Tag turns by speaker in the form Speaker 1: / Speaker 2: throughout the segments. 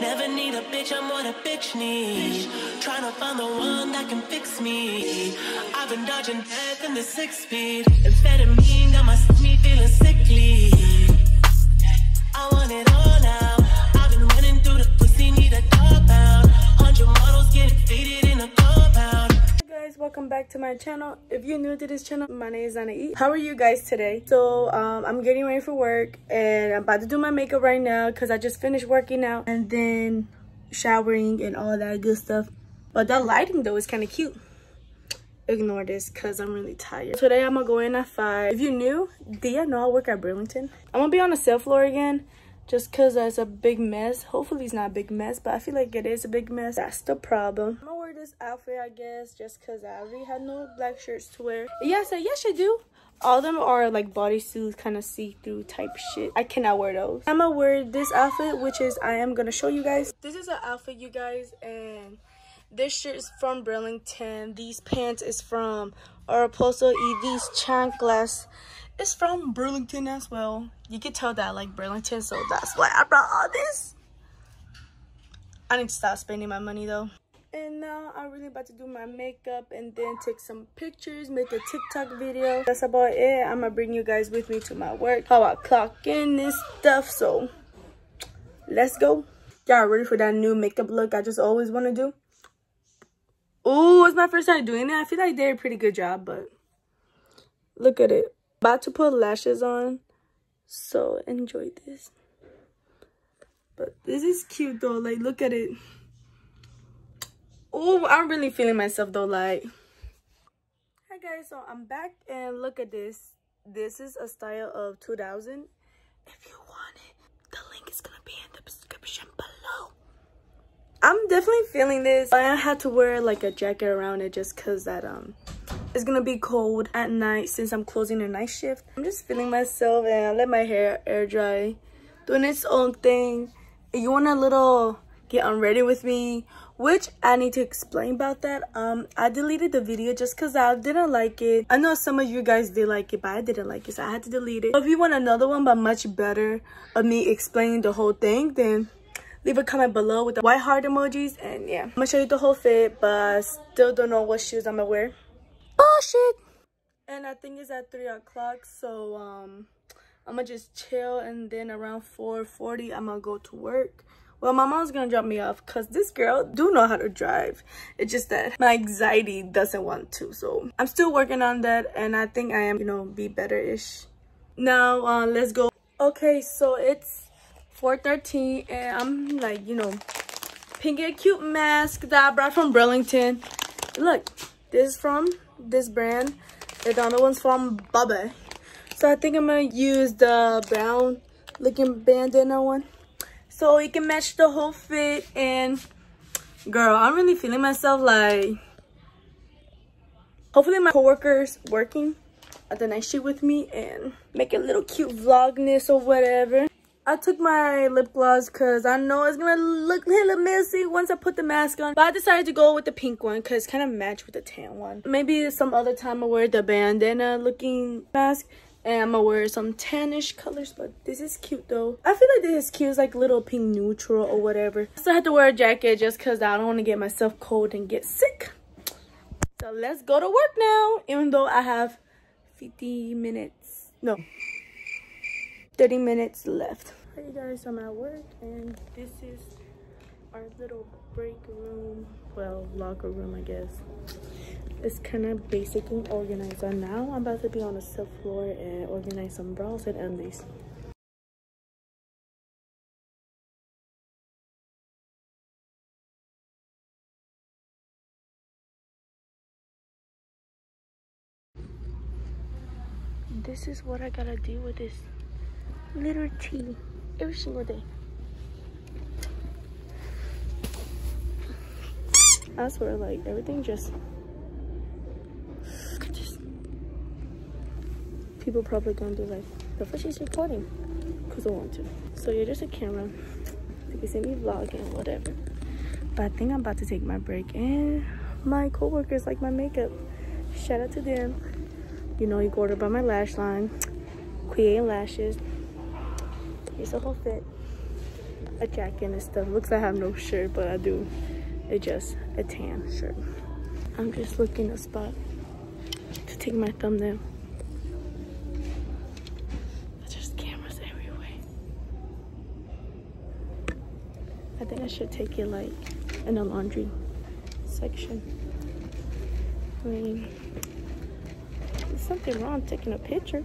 Speaker 1: Never need a bitch, I'm what a bitch needs. Trying to find the one that can fix me. I've been dodging death in the six speed. Amphetamine got my me feeling sickly. I want it all now.
Speaker 2: Back to my channel. If you're new to this channel my name is Anahi how are you guys today? So um i'm getting ready for work and i'm about to do my makeup right now because i just finished working out and then showering and all that good stuff. But that lighting though is kind of cute. Ignore this because i'm really tired. Today i'm gonna go in at five. If you're new do you know i work at burlington? I'm gonna be on the sales floor again just because it's a big mess. Hopefully it's not a big mess but i feel like it is a big mess. That's the problem this outfit i guess just because i already had no black shirts to wear yes yes i do all of them are like bodysuits kind of see-through type shit i cannot wear those i'm gonna wear this outfit which is i am gonna show you guys this is an outfit you guys and this shirt is from burlington these pants is from e these chanclas is from Burlington as well. You can tell that I like Burlington, so that's why I brought all this. I need to stop spending my money though. And now I'm really about to do my makeup and then take some pictures, make a TikTok video. That's about it. I'm gonna bring you guys with me to my work. How I clock in this stuff, so let's go. Y'all ready for that new makeup look I just always want to do? Oh, it's my first time doing it. I feel like they did a pretty good job, but look at it about to put lashes on so enjoy this but this is cute though like look at it oh i'm really feeling myself though like hi guys so i'm back and look at this. This is a style of 2000 if you want it the link is gonna be in the description below. I'm definitely feeling this. I had to wear like a jacket around it just because that um it's gonna be cold at night since i'm closing a night shift. I'm just feeling myself and i let my hair air dry. Doing its own thing. You want a little get unready with me which i need to explain about that. Um i deleted the video just because i didn't like it. I know some of you guys did like it but i didn't like it so i had to delete it. So if you want another one but much better of me explaining the whole thing then leave a comment below with the white heart emojis and yeah. I'm gonna show you the whole fit but still don't know what shoes i'm gonna wear. Oh shit and i think it's at three o'clock so um i'm gonna just chill and then around 4:40, i'm gonna go to work well my mom's gonna drop me off because this girl do know how to drive. It's just that my anxiety doesn't want to so i'm still working on that and i think i am you know be better ish now uh let's go. Okay so it's 4:13, and i'm like you know pinky cute mask that i brought from burlington. Look this is from this brand. And the other one's from Bubba. So I think I'm gonna use the brown looking bandana one. So it can match the whole fit and girl, I'm really feeling myself like hopefully my coworkers working at the night shift with me and make a little cute vlogness or whatever. I took my lip gloss because I know it's going to look a little messy once I put the mask on. But I decided to go with the pink one because it's kind of match with the tan one. Maybe some other time I'll wear the bandana looking mask. And I'm to wear some tannish colors. But this is cute though. I feel like this is cute. It's like little pink neutral or whatever. I still have to wear a jacket just because I don't want to get myself cold and get sick. So let's go to work now. Even though I have 50 minutes. No. 30 minutes left hey guys i'm at work and this is our little break room. Well locker room i guess. It's kind of basically organized. And now i'm about to be on the sub floor and organize some bras and undies. This is what i gotta deal with this little tea every single day. I swear, like, everything just... This. People probably gonna be like, the fuck she's recording? Because I want to. So you're just a camera. You can see me vlogging, whatever. But I think I'm about to take my break. And my co-workers like my makeup. Shout out to them. You know, you ordered by my lash line. Creating lashes. Here's the whole fit. a jacket and stuff. Looks like I have no shirt, but I do. It's just a tan shirt. I'm just looking a spot to take my thumbnail. There's cameras everywhere. I think I should take it like in the laundry section. I mean, there's something wrong taking a picture.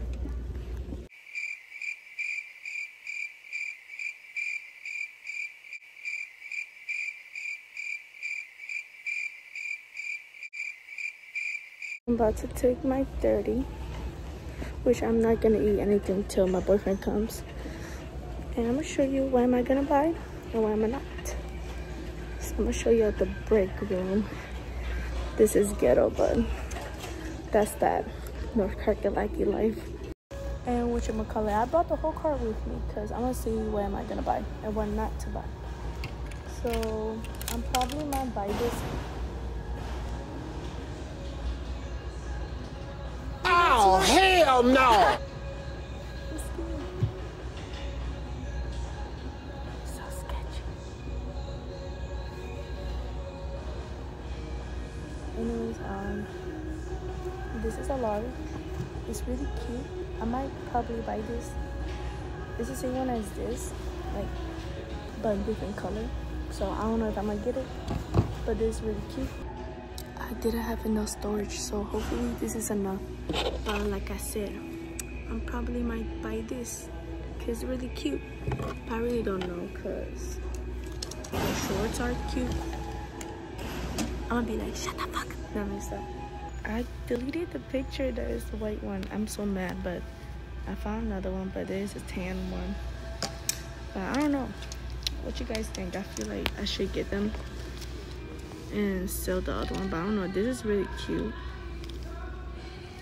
Speaker 2: I'm about to take my 30, which I'm not gonna eat anything till my boyfriend comes. And I'm gonna show you what am I gonna buy and what am I not. So I'm gonna show you the break room. This is ghetto, but that's that North Kakalaki life. And what you call it, I brought the whole cart with me because I'm gonna see what am I gonna buy and what not to buy. So I'm probably gonna buy this
Speaker 3: no!
Speaker 2: Anyways, um, this is a lot It's really cute. I might probably buy this. It's the same one as this, like, but different color. So I don't know if I'm gonna get it, but this is really cute. I didn't have enough storage, so hopefully this is enough. But like I said, I'm probably might buy this because it's really cute. I really don't know because the shorts are cute. I'm gonna be like, shut the fuck. No, I'm stop. I deleted the picture that is the white one. I'm so mad, but I found another one, but there's a tan one. But I don't know. What you guys think? I feel like I should get them and sell the other one but i don't know this is really cute.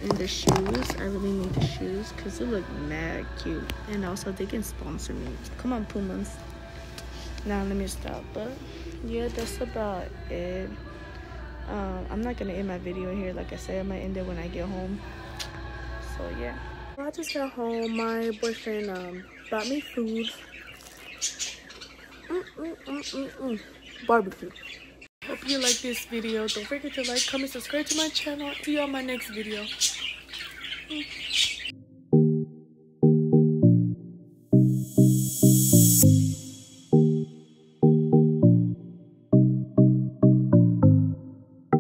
Speaker 2: And the shoes i really need the shoes because they look mad cute. And also they can sponsor me. Come on pumas. Now let me stop but yeah that's about it. Um, i'm not gonna end my video here. Like i said i'm gonna end it when i get home. So yeah. I just got home. My boyfriend um brought me food. Mm, mm, mm, mm, mm. barbecue Hope you like this video. Don't forget to like, comment, subscribe to my channel. See you on my next video.